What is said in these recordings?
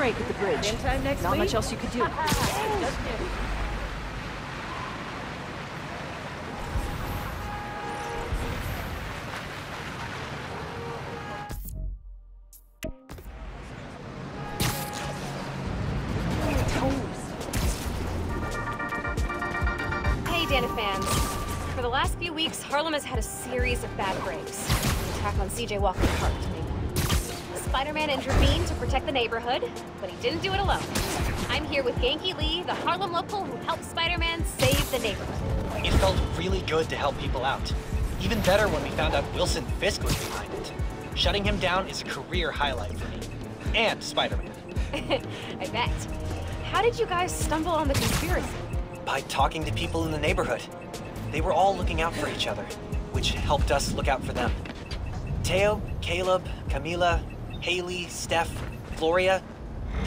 break at the bridge. Same time next Not week? much else you could do. Hey, Dana fans. For the last few weeks, Harlem has had a series of bad breaks. Attack on CJ Walker's park to name one. Spider-Man intervened to protect the neighborhood, but he didn't do it alone. I'm here with Ganke Lee, the Harlem local who helped Spider-Man save the neighborhood. It felt really good to help people out. Even better when we found out Wilson Fisk was behind it. Shutting him down is a career highlight for me. And Spider-Man. I bet. How did you guys stumble on the conspiracy? By talking to people in the neighborhood. They were all looking out for each other, which helped us look out for them. Teo, Caleb, Camila, Haley, Steph, Gloria,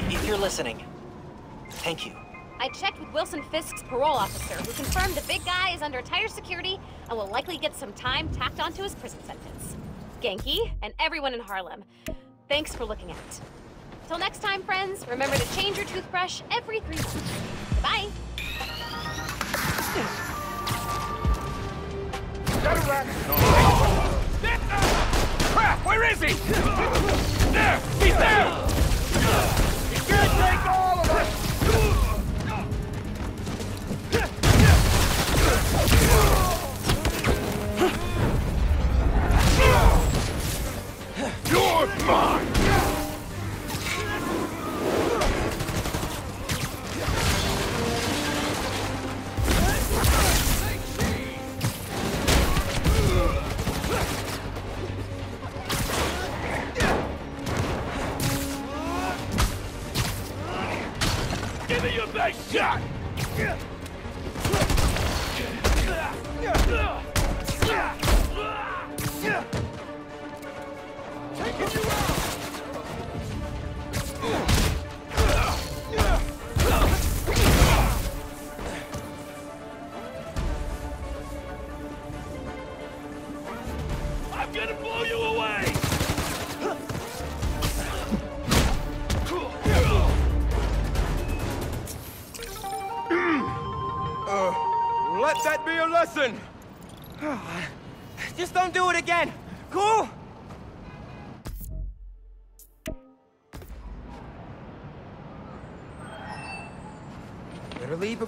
if you're listening, thank you. I checked with Wilson Fisk's parole officer, who confirmed the big guy is under tighter security and will likely get some time tacked onto his prison sentence. Ganke, and everyone in Harlem, thanks for looking out. Till next time, friends, remember to change your toothbrush every three months. Bye. Crap! Where is he? There! He's there!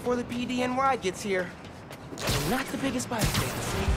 Before the PDNY gets here. Not the biggest spider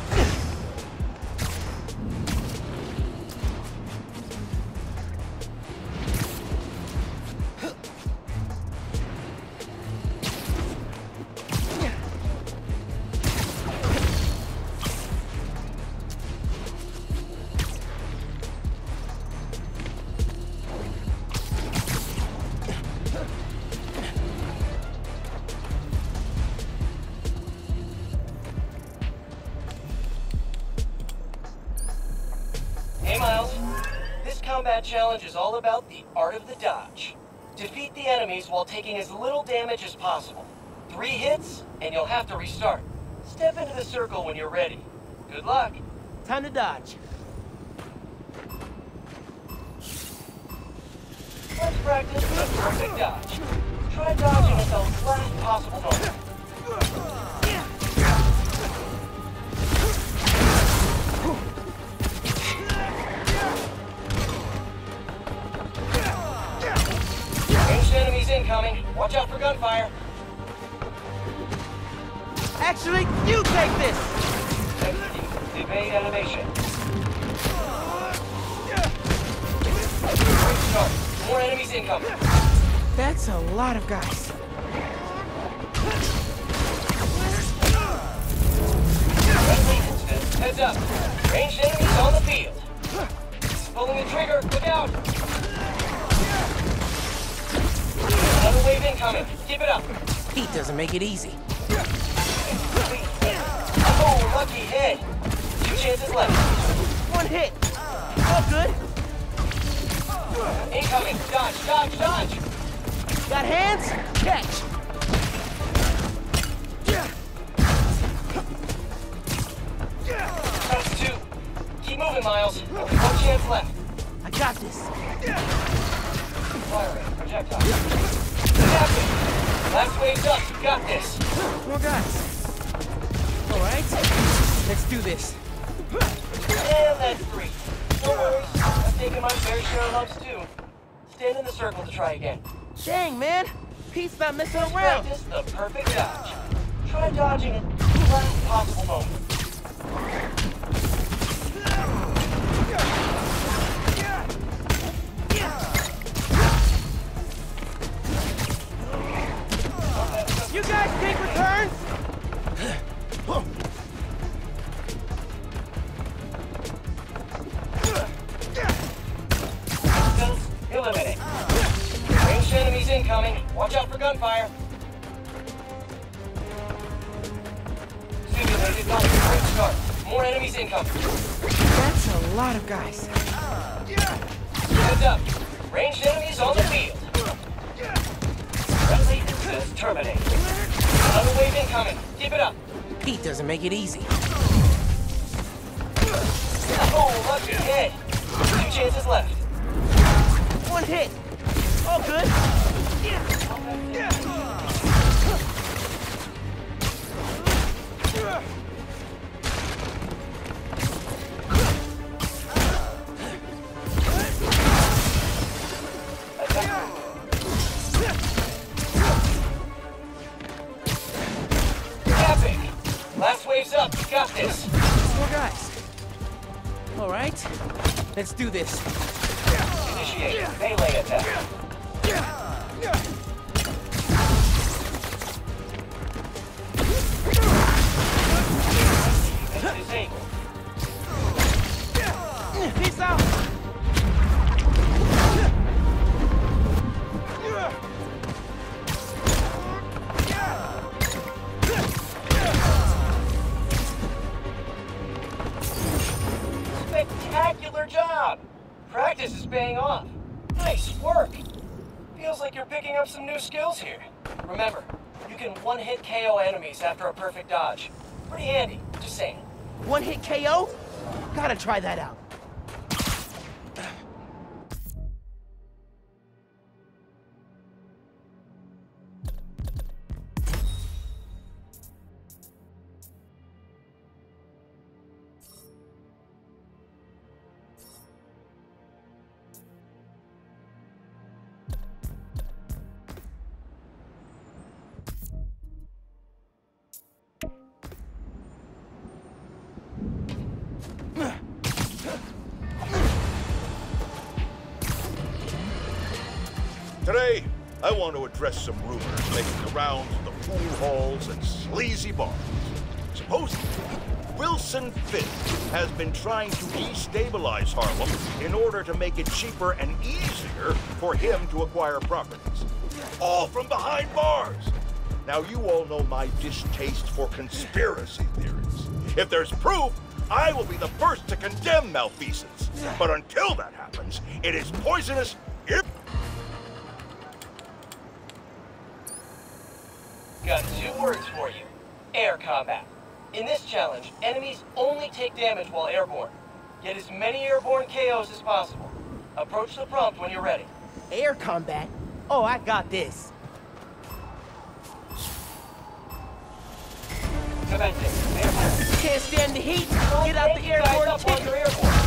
combat challenge is all about the art of the dodge. Defeat the enemies while taking as little damage as possible. Three hits, and you'll have to restart. Step into the circle when you're ready. Good luck. Time to dodge. Let's practice the perfect dodge. Try dodging at the last possible moment. Watch out for gunfire. Actually, you take this! Evade animation. Great start. More enemies incoming. That's a lot of guys. Heads up. Ranged enemies on the field. Pulling the trigger. Look out. Wave incoming. Keep it up. Heat doesn't make it easy. Oh, lucky hit. Two chances left. One hit. All good. Incoming. Dodge, dodge, dodge. Got hands? Catch. That's two. Keep moving, Miles. One chance left. I got this. Firing. projectile. Captain! Last wave's up. You got this. More guys. All right, let's do this. And that's three. No worries. I've taken my fair share of too. Stand in the circle to try again. Dang, man. Pete's not messing around. Practice the perfect dodge. Try dodging at the last possible moment. You guys take returns? Distance, eliminate. Ranged enemies incoming. Watch out for gunfire. Simulated knowledge. Start. More enemies incoming. That's a lot of guys. Heads up. Ranged enemies on the field. Friendly terminate. Another wave incoming. Keep it up. Pete doesn't make it easy. Oh, lucky hit. Two chances left. One hit. All good. Epic. This. More guys. All right, let's do this. Initiate melee attack. Try that out. Some rumors making the rounds of the pool halls and sleazy bars. Supposedly, Wilson Fisk has been trying to destabilize Harlem in order to make it cheaper and easier for him to acquire properties. All from behind bars. Now, you all know my distaste for conspiracy theories. If there's proof, I will be the first to condemn malfeasance. But until that happens, it is poisonous. Got two words for you. Air combat. In this challenge, enemies only take damage while airborne. Get as many airborne KOs as possible. Approach the prompt when you're ready. Air combat? Oh, I got this. Can't stand the heat. Get out the Take you airport up while chicken. you're airborne.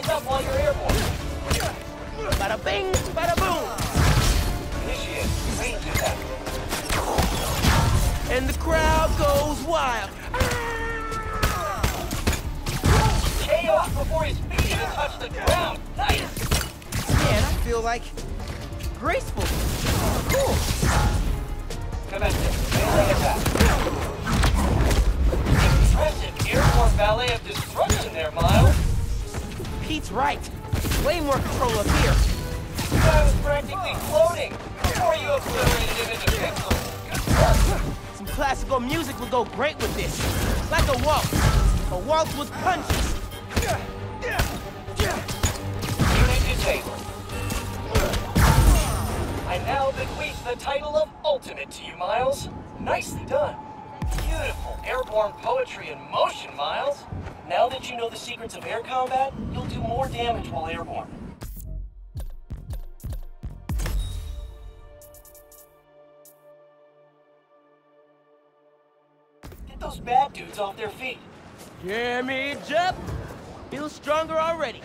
Guys up while you're airborne. Bada bing, bada boom. Initiate. Range attack. And the crowd goes wild. KO before his feet even touch the ground. Nice. Man, I feel like graceful. Cool. Commencing. Melee attack. Impressive airborne ballet of destruction there, Miles. Pete's right. Way more control up here. I was practically floating before you obliterated him into pixels. Some classical music would go great with this. Like a waltz. A waltz with punches. Unit disabled. I now bequeath the title of Ultimate to you, Miles. Nicely done. Beautiful airborne poetry in motion, Miles. Now that you know the secrets of air combat, you'll do more damage while airborne. Get those bad dudes off their feet. Jimmy Jeff! Feel stronger already.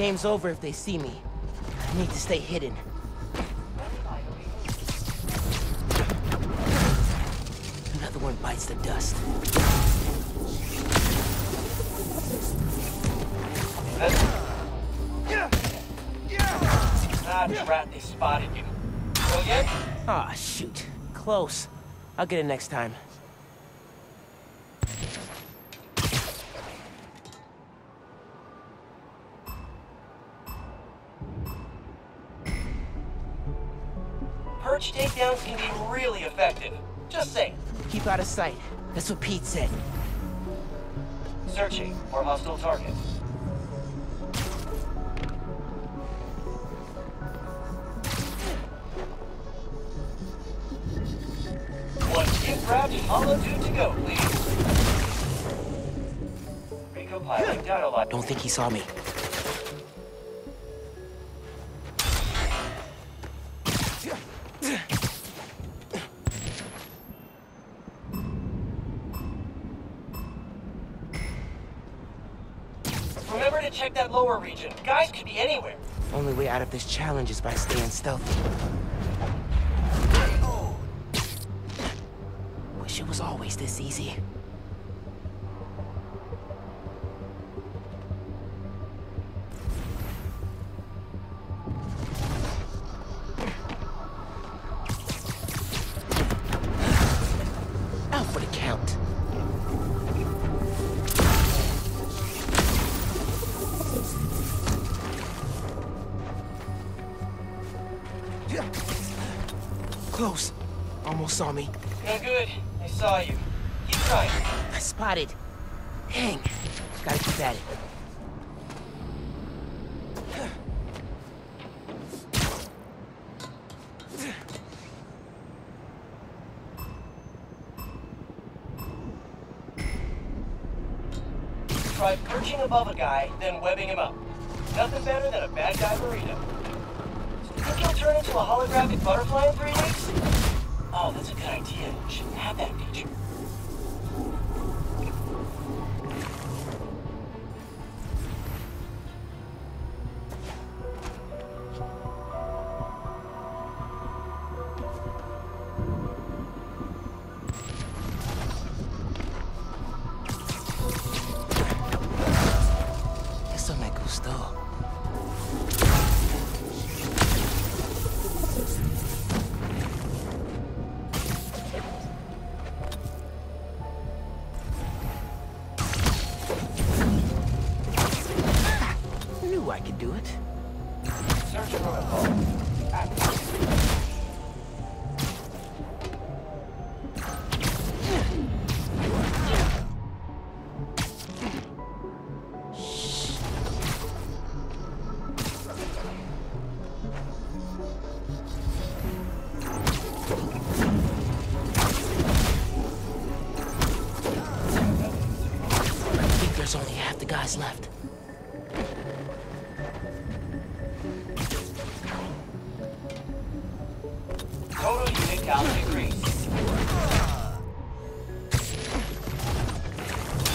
Game's over if they see me. I need to stay hidden. Another one bites the dust. Ah, drat, they spotted you. Go? Ah, shoot. Close. I'll get it next time. Really effective. Just saying. Keep out of sight. That's what Pete said. Searching for hostile target. One wrapped hollow dude to go, please. Recopiling data line. Don't think he saw me. Lower region. Guys could be anywhere. Only way out of this challenge is by staying stealthy. Wish it was always this easy. Close. Almost saw me. No good. I saw you. Keep trying. I spotted. Dang. Gotta keep at it. Try perching above a guy, then webbing him up. Nothing better than a bad guy burrito. Turn into a holographic butterfly in three weeks? Oh, that's a good idea. We should have that feature. Has left. Total unit count.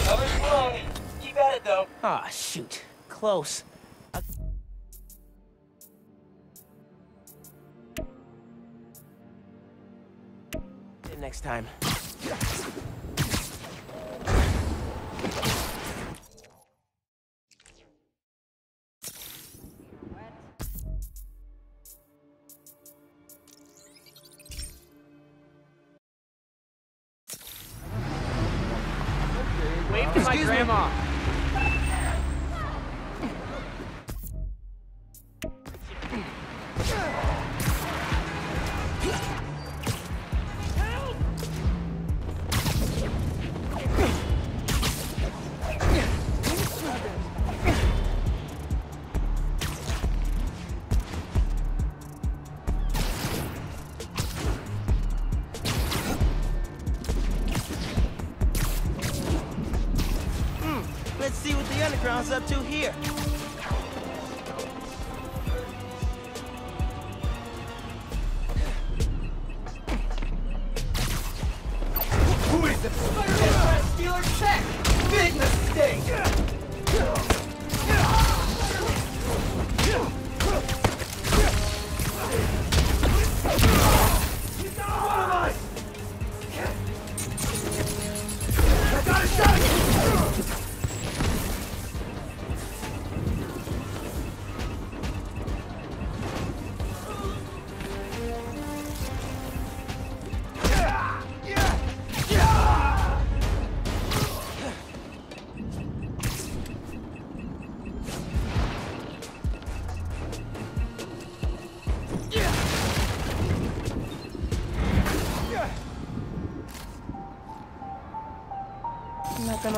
Cover's blown. Keep at it though. Ah, shoot. Close. Next time.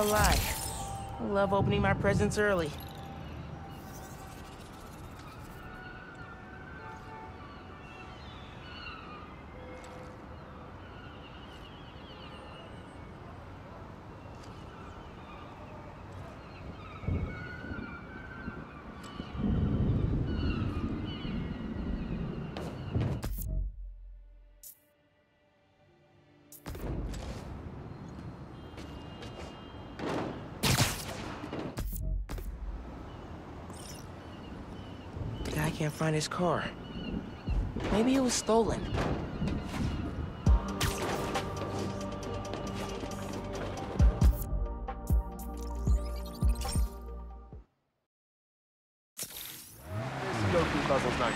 Lie. I love opening my presents early. Find his car. Maybe it was stolen.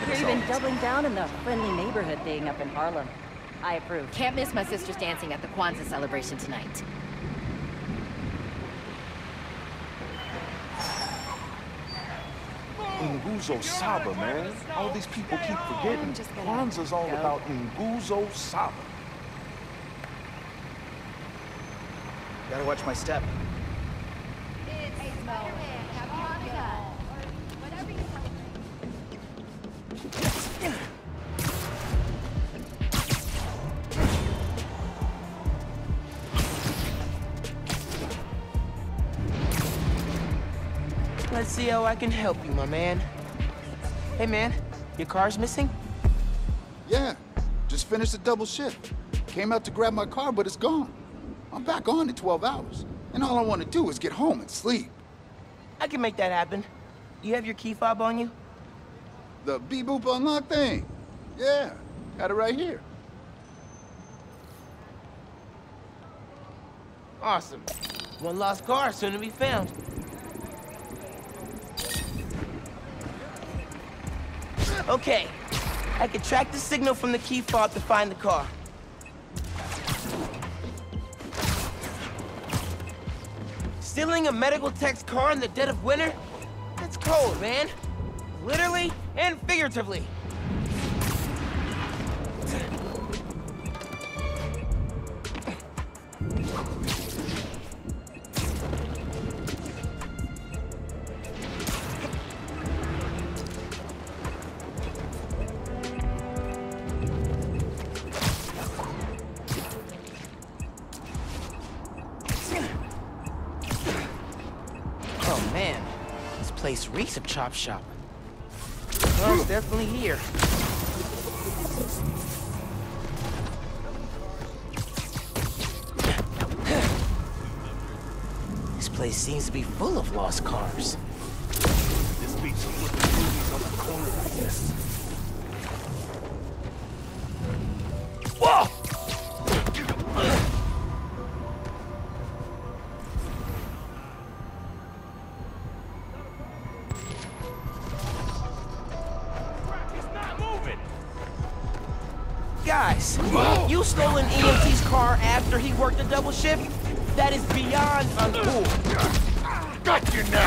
You've been doubling down in the friendly neighborhood thing up in Harlem. I approve. Can't miss my sister's dancing at the Kwanzaa celebration tonight. Nguzo Saba, man. All these people keep forgetting. just gonna Kwanzaa's all go. about Nguzo Saba. Gotta watch my step. Let's see how I can help you, my man. Hey, man, your car's missing? Yeah, just finished a double shift. Came out to grab my car, but it's gone. I'm back on in 12 hours. And all I want to do is get home and sleep. I can make that happen. You have your key fob on you? The beep boop unlock thing. Yeah, got it right here. Awesome. One lost car soon to be found. Okay, I can track the signal from the key fob to find the car. Stealing a medical tech's car in the dead of winter? That's cold, man. Literally and figuratively. Chop shop. Well, it's definitely here. This place seems to be full of lost cars. After he worked a double shift? That is beyond uncool. Got you now!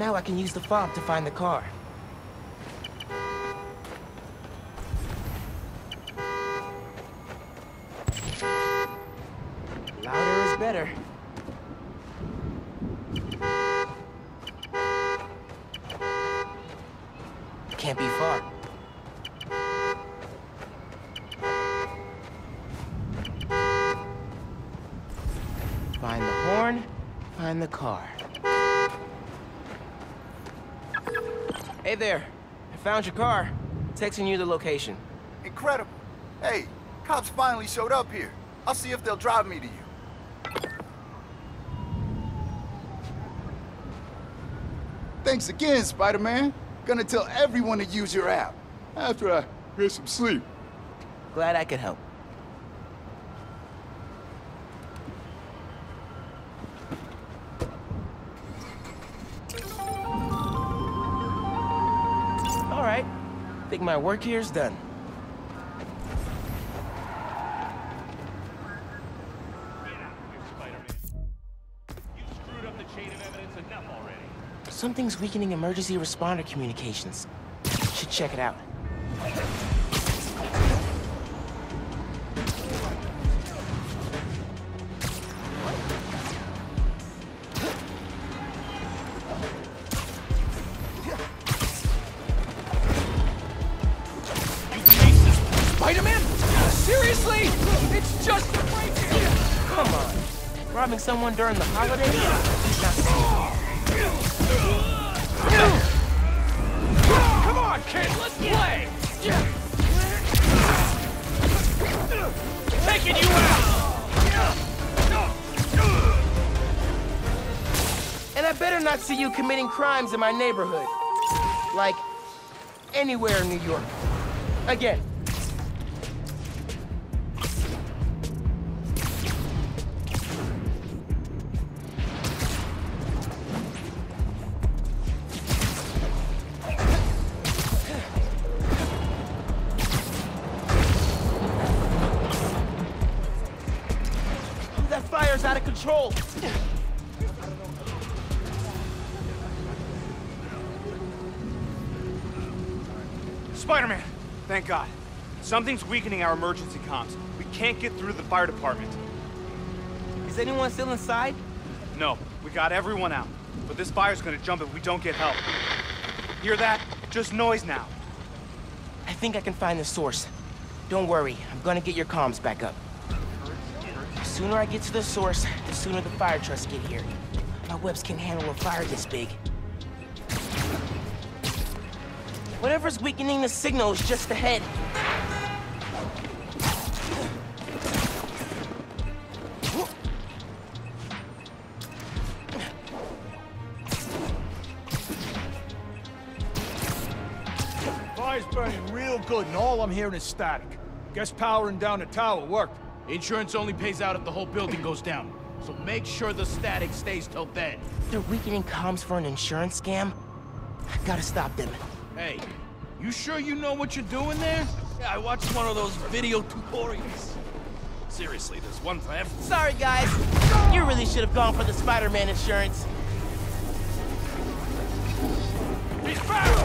Now I can use the fob to find the car. Louder is better. Can't be far. Find the horn, find the car. Hey there. I found your car. Texting you the location. Incredible. Hey, cops finally showed up here. I'll see if they'll drive me to you. Thanks again, Spider-Man. Gonna tell everyone to use your app. After I get some sleep. Glad I could help. My work done. Evidence enough already. Something's weakening emergency responder communications. Should check it out. Someone during the holidays? Come on, kid, let's play! Taking you out! And I better not see you committing crimes in my neighborhood. Like, anywhere in New York. Again. Something's weakening our emergency comms. We can't get through the fire department. Is anyone still inside? No, we got everyone out. But this fire's gonna jump if we don't get help. Hear that? Just noise now. I think I can find the source. Don't worry, I'm gonna get your comms back up. The sooner I get to the source, the sooner the fire trucks get here. My webs can handle a fire this big. Whatever's weakening the signal is just ahead. All I'm hearing is static. Guess powering down the tower worked. Insurance only pays out if the whole building goes down. So make sure the static stays till then. They're weakening comms for an insurance scam? I gotta stop them. Hey, you sure you know what you're doing there? Yeah, I watched one of those video tutorials. Seriously, there's one for everyone. Sorry, guys. You really should have gone for the Spider-Man insurance. He's back!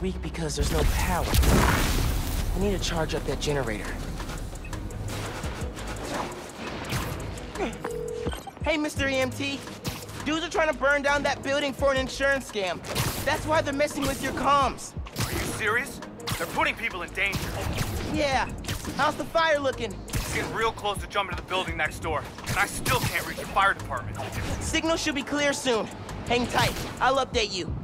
Weak because there's no power. I need to charge up that generator. Hey, Mr. EMT. Dudes are trying to burn down that building for an insurance scam. That's why they're messing with your comms. Are you serious? They're putting people in danger. Yeah. How's the fire looking? It's getting real close to jumping to the building next door, and I still can't reach the fire department. Signal should be clear soon. Hang tight. I'll update you.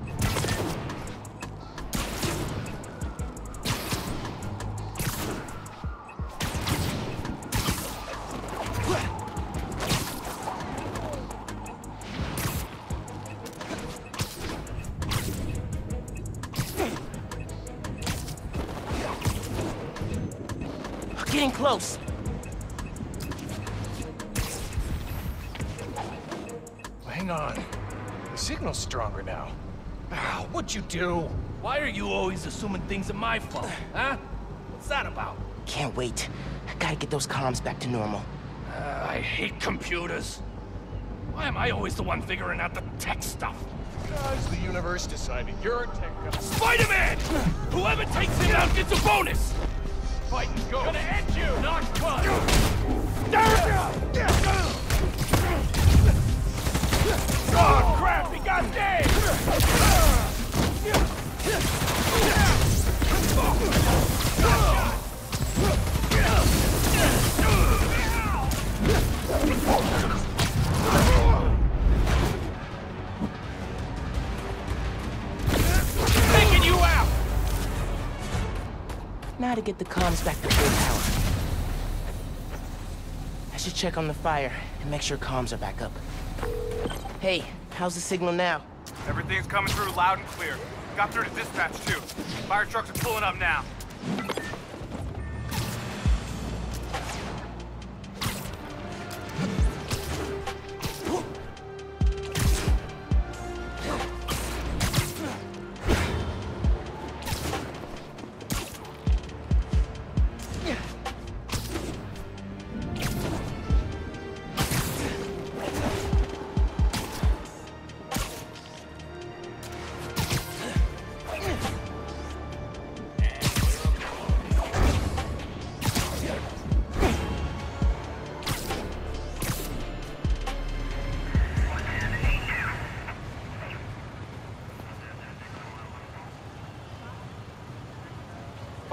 The signal's stronger now. Ah, what'd you do? Why are you always assuming things are my fault, huh? What's that about? Can't wait. I gotta get those comms back to normal. Uh, I hate computers. Why am I always the one figuring out the tech stuff? Guys, the universe decided you're a tech guy. Spider-Man! Whoever takes him out gets a bonus! Fighting ghost. Gonna end you, not fun! Oh, Now to get the comms back to full power. I should check on the fire and make sure comms are back up. Hey, how's the signal now? Everything's coming through loud and clear. Got through to dispatch, too. Fire trucks are pulling up now.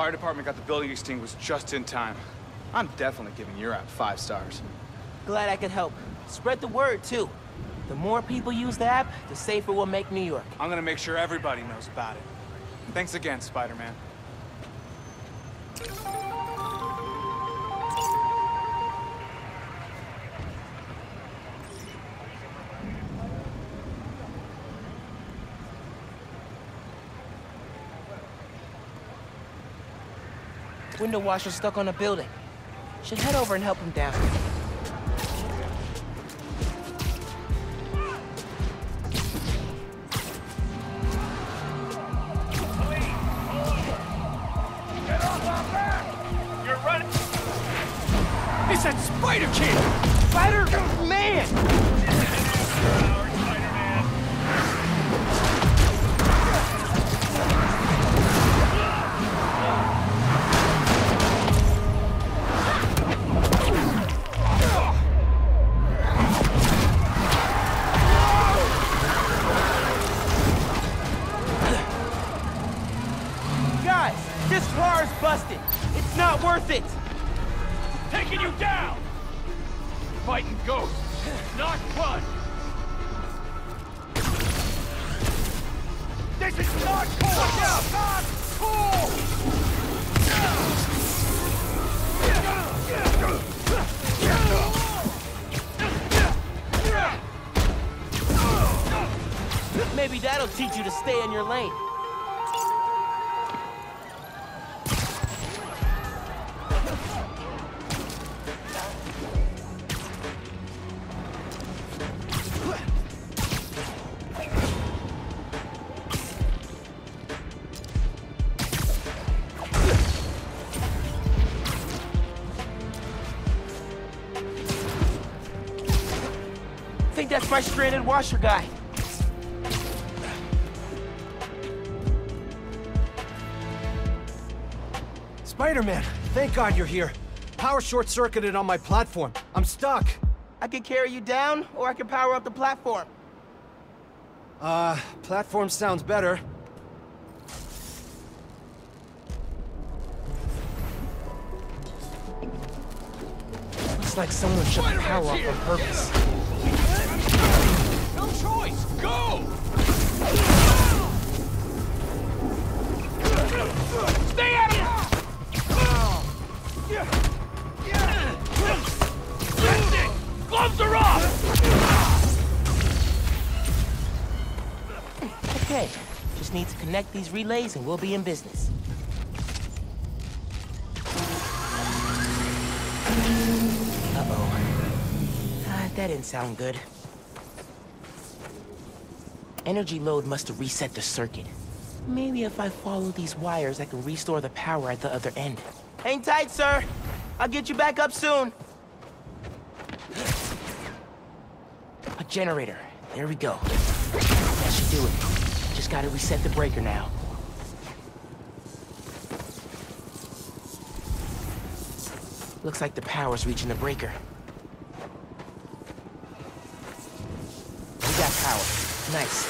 Fire department got the building extinguished just in time. I'm definitely giving your app five stars. Glad I could help. Spread the word, too. The more people use the app, the safer we'll make New York. I'm gonna make sure everybody knows about it. Thanks again, Spider-Man. Window washer stuck on a building. Should head over and help him down. That'll teach you to stay in your lane. think that's my stranded washer guy. Spider-Man, thank God you're here. Power short-circuited on my platform. I'm stuck. I can carry you down, or I can power up the platform. Uh, platform sounds better. Looks like someone shut the power off on purpose. Connect these relays and we'll be in business. Uh-oh. Ah, that didn't sound good. Energy load must have reset the circuit. Maybe if I follow these wires, I can restore the power at the other end. Hang tight, sir! I'll get you back up soon! A generator. There we go. That should do it. Just gotta reset the breaker now. Looks like the power's reaching the breaker. We got power. Nice.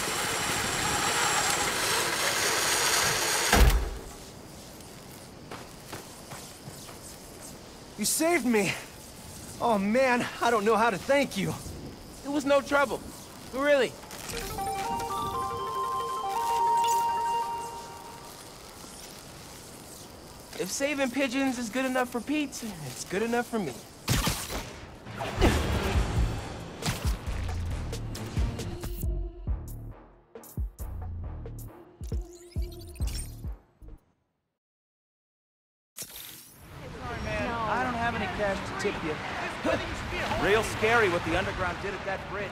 You saved me. Oh man, I don't know how to thank you. It was no trouble. Really. If saving pigeons is good enough for Pete, it's good enough for me. I don't have any cash to tip you. Real scary what the underground did at that bridge.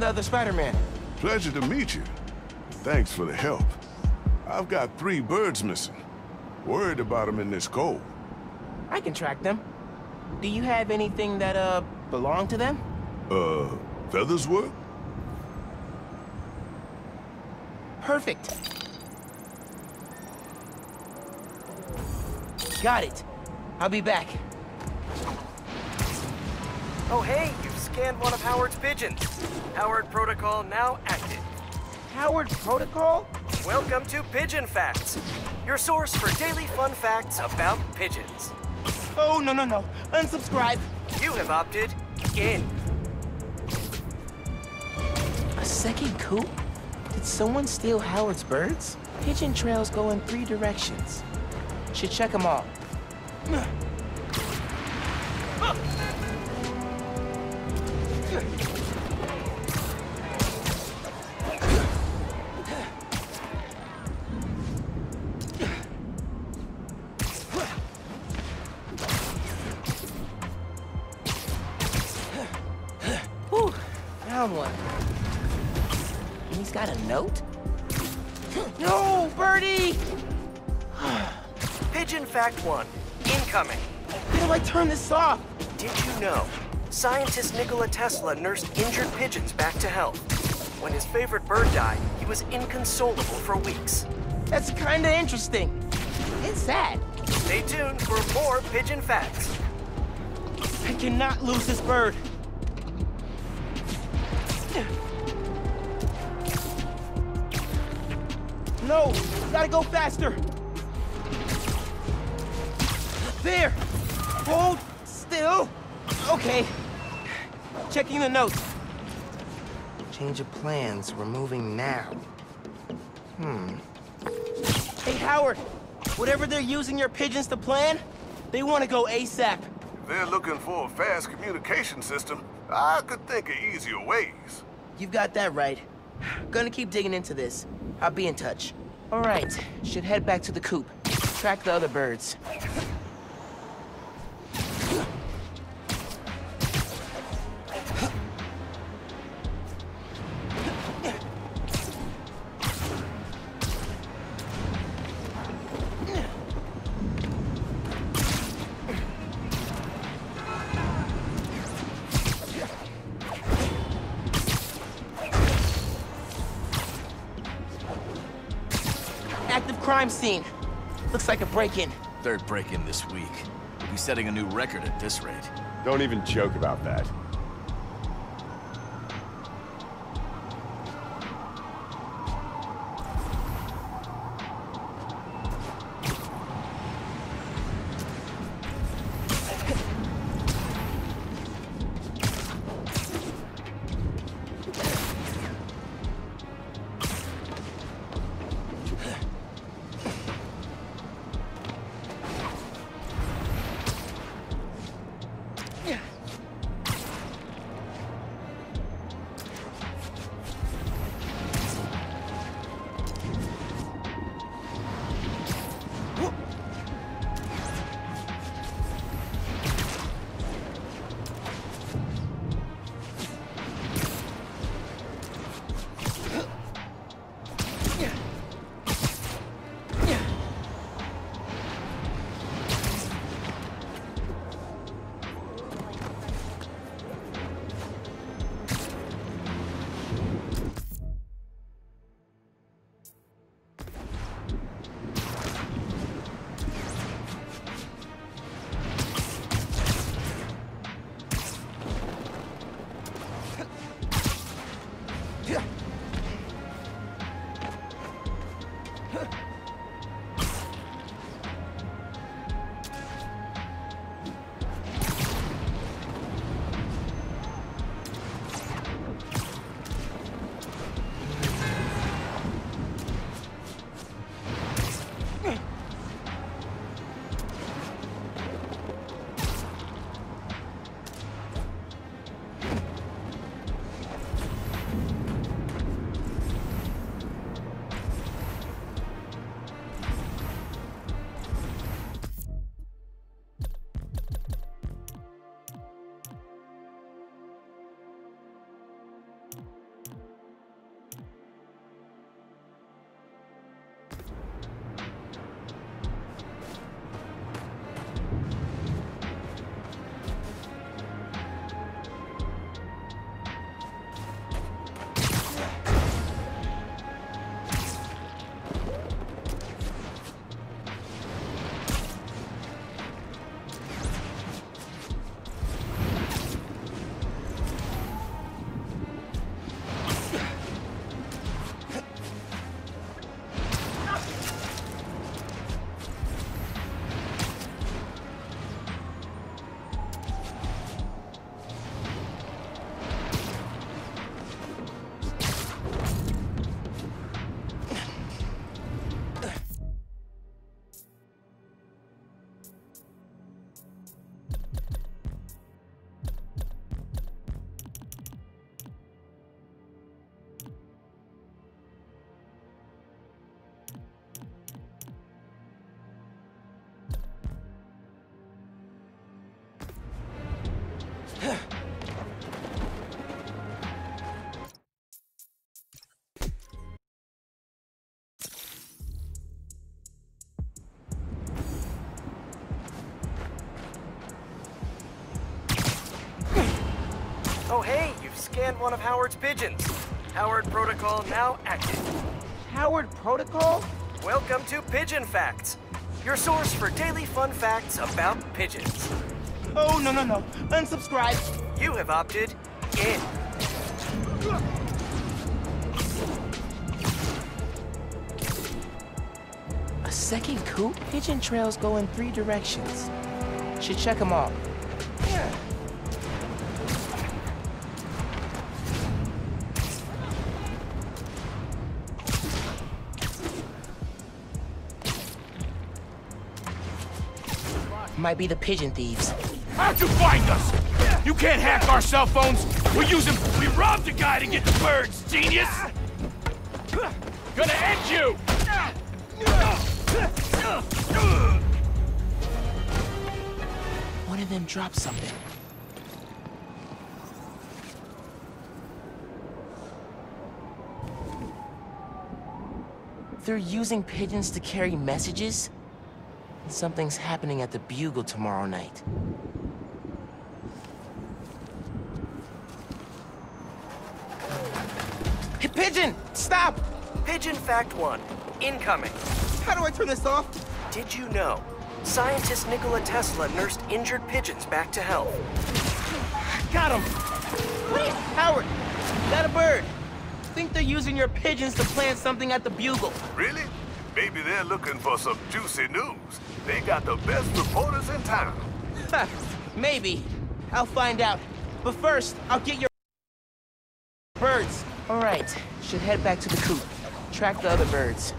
I'm the other Spider-Man. Pleasure to meet you. Thanks for the help. I've got three birds missing. Worried about them in this cold. I can track them. Do you have anything that, uh, belong to them? Uh, feathers work? Perfect. Got it. I'll be back. Oh, hey, scanned one of Howard's pigeons. Howard Protocol now active. Howard Protocol? Welcome to Pigeon Facts, your source for daily fun facts about pigeons. Oh, no, no, no. Unsubscribe. You have opted in. A second coup? Did someone steal Howard's birds? Pigeon trails go in three directions. Should check them all. Tesla nursed injured pigeons back to health. When his favorite bird died, he was inconsolable for weeks. That's kinda interesting. And sad. Stay tuned for more pigeon facts. I cannot lose this bird. No! Gotta go faster! There! Hold still! Okay. Checking the notes. Change of plans. We're moving now. Hmm. Hey, Howard! Whatever they're using your pigeons to plan, they want to go ASAP. If they're looking for a fast communication system, I could think of easier ways. You've got that right. Gonna keep digging into this. I'll be in touch. All right, should head back to the coop. Track the other birds. Like a break-in. Third break-in this week. We'll be setting a new record at this rate. Don't even joke about that. One of Howard's pigeons. Howard Protocol now active. Howard Protocol? Welcome to Pigeon Facts, your source for daily fun facts about pigeons. Oh, no, no, no. Unsubscribe. You have opted in. A second coop? Pigeon trails go in three directions. Should check them all. Might be the pigeon thieves. How'd you find us? You can't hack our cell phones. We use them. We robbed a guy to get the birds, genius. Gonna end you. One of them dropped something. They're using pigeons to carry messages? Something's happening at the Bugle tomorrow night. Hey, Pigeon! Stop! Pigeon Fact 1. Incoming. How do I turn this off? Did you know? Scientist Nikola Tesla nursed injured pigeons back to health. Got him! What is Howard? Got a bird. Think they're using your pigeons to plant something at the Bugle. Really? Maybe they're looking for some juicy news. They got the best reporters in town. Maybe. I'll find out. But first, I'll get your birds. All right, should head back to the coop. Track the other birds.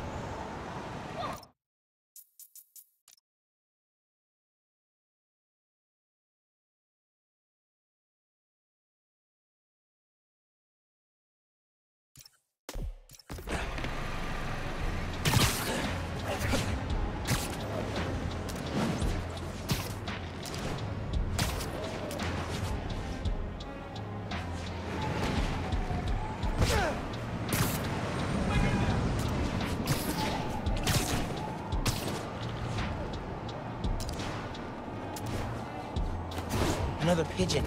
Another pigeon.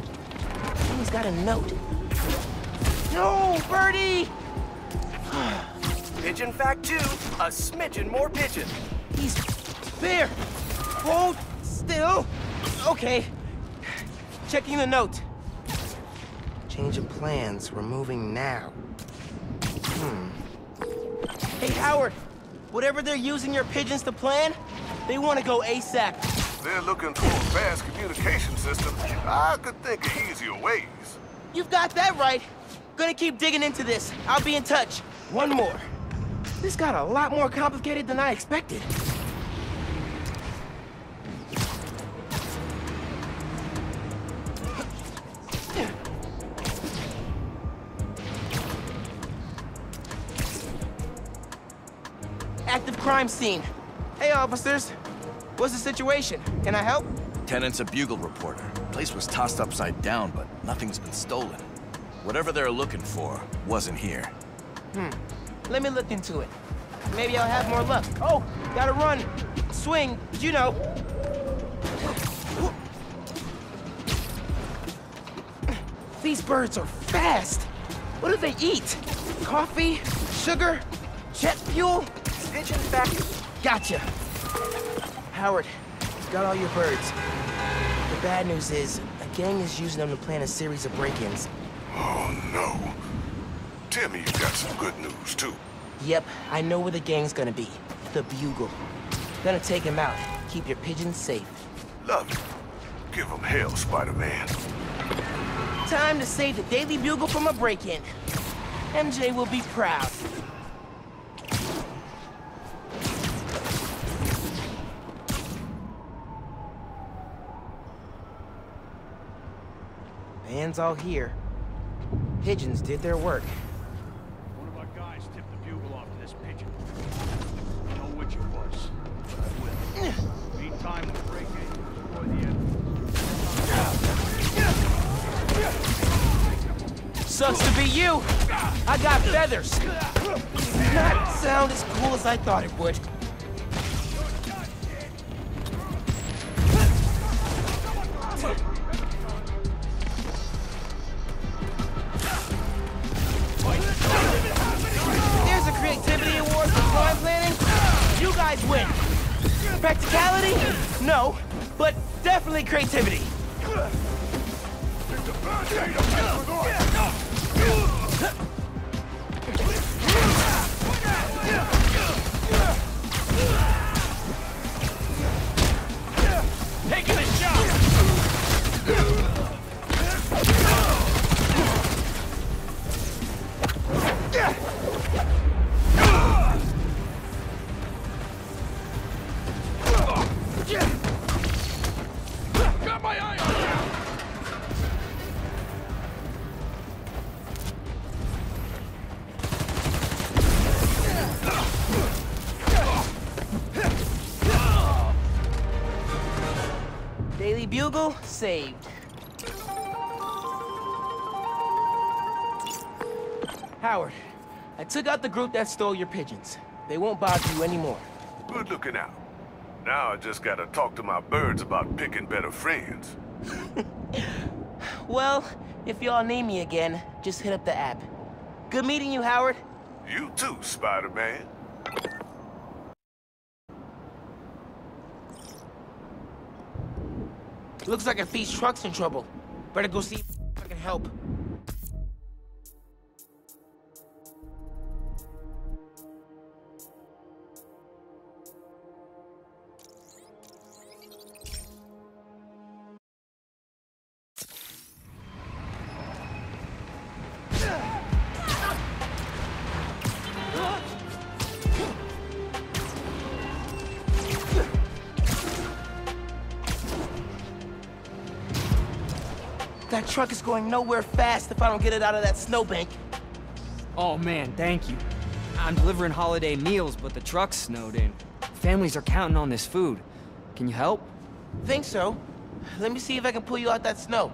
He's got a note. No, Birdie! Pigeon Fact 2. A smidgen more pigeon. He's there! Hold still! Okay. Checking the note. Change of plans. We're moving now. Hmm. Hey, Howard! Whatever they're using your pigeons to plan, they want to go ASAP. They're looking for a fast communication system. I could think of easier ways. You've got that right. Gonna keep digging into this. I'll be in touch. One more. This got a lot more complicated than I expected. Active crime scene. Hey, officers. What's the situation? Can I help? Tenant's a bugle reporter. Place was tossed upside down, but nothing's been stolen. Whatever they're looking for wasn't here. Hmm. Let me look into it. Maybe I'll have more luck. Oh, gotta run. Swing, you know. These birds are fast. What do they eat? Coffee? Sugar? Jet fuel? Pigeon Fact. Gotcha. Howard, he's got all your birds. The bad news is, a gang is using them to plan a series of break-ins. Oh, no. Tell me you got some good news, too. Yep, I know where the gang's gonna be. The Bugle. Gonna take him out. Keep your pigeons safe. Love it. Give them hell, Spider-Man. Time to save the Daily Bugle from a break-in. MJ will be proud. Band's all here. Pigeons did their work. One of our guys tipped the bugle off to this pigeon. I know which it was, but I will. Meantime, we'll break in and destroy the enemy. Sucks to be you. I got feathers. Not sound as cool as I thought it would. Definitely creativity. Bugle saved. Howard, I took out the group that stole your pigeons. They won't bother you anymore. Good looking out. Now I just gotta talk to my birds about picking better friends. Well, if y'all need me again, just hit up the app. Good meeting you, Howard. You too, Spider-Man. Looks like a F.E.A.S.T. truck's in trouble. Better go see if I can help. Truck is going nowhere fast if I don't get it out of that snowbank. Oh man, thank you. I'm delivering holiday meals, but the truck's snowed in. Families are counting on this food. Can you help? Think so. Let me see if I can pull you out that snow.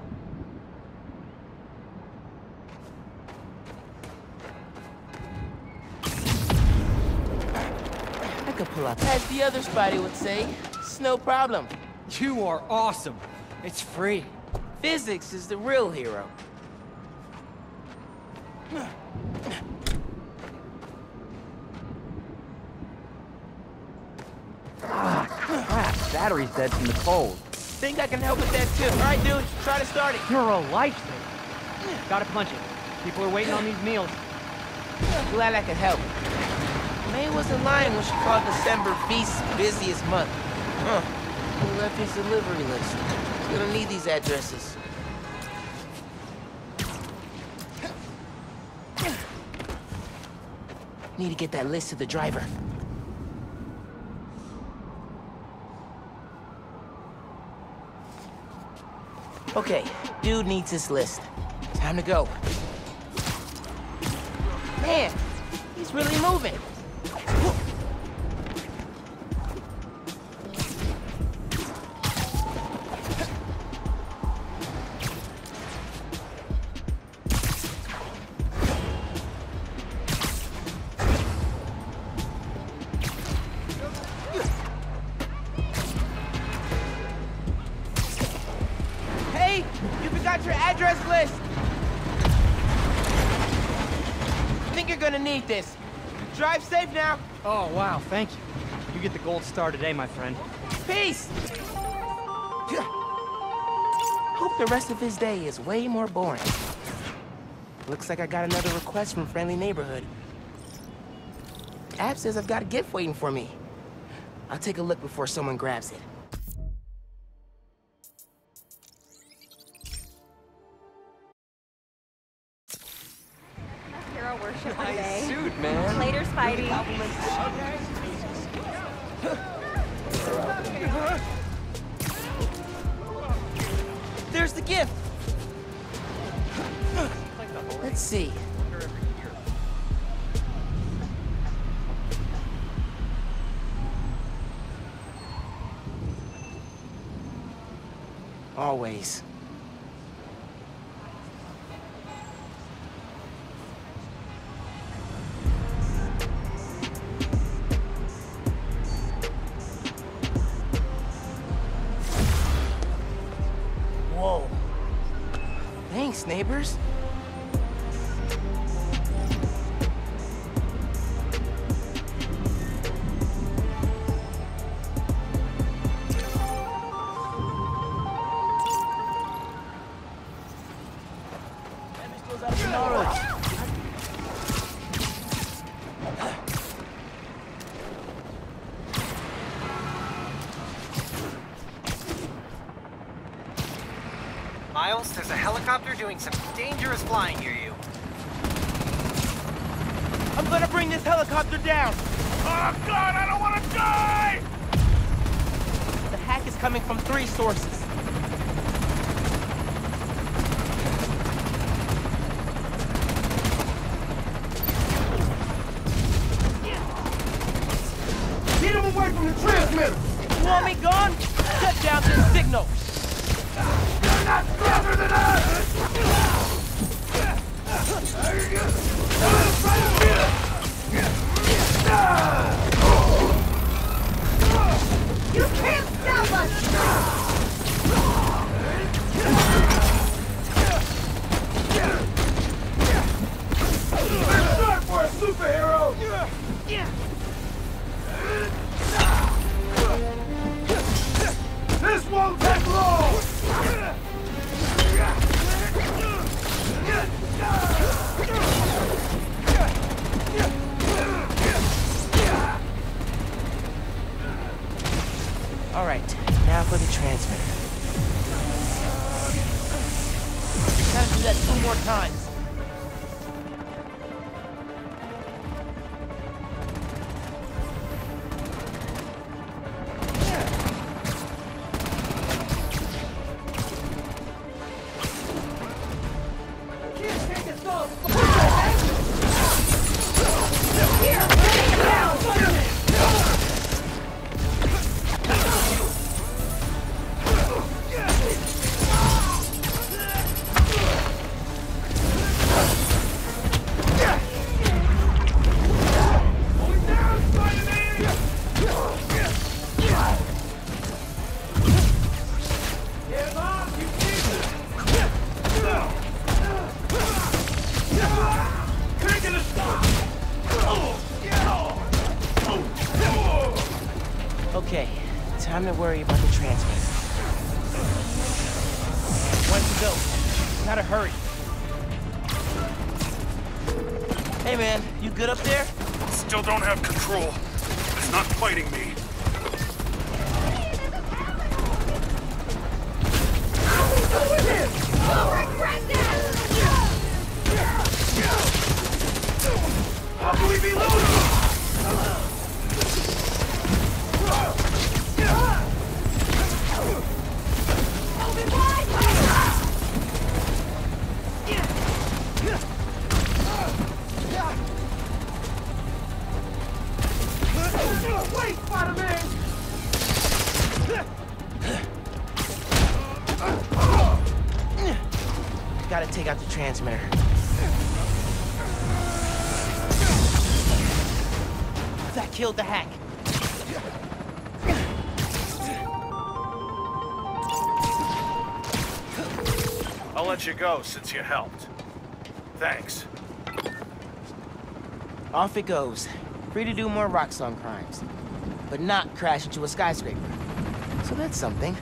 I could pull out, as the other Spidey would say, it's no problem. You are awesome. It's free. Physics is the real hero. Ah, crap. Battery's dead from the cold. Think I can help with that too. All right, dude, try to start it. You're a lifesaver. Gotta punch it. People are waiting on these meals. Glad I could help. May wasn't lying when she called December F.E.A.S.T.'s busiest month. Huh. Who left his delivery list? Gonna need these addresses. Need to get that list to the driver. Okay, dude needs this list. Time to go. Man, he's really moving. Thank you. You get the gold star today, my friend. Peace. Hope the rest of his day is way more boring. Looks like I got another request from Friendly Neighborhood. App says I've got a gift waiting for me. I'll take a look before someone grabs it. Helicopter doing some dangerous flying near you. I'm gonna bring this helicopter down. Oh, God, I don't want to die! The hack is coming from three sources. Worry go since you helped. Thanks. Off it goes. Free to do more Roxxon crimes. But not crash into a skyscraper. So that's something.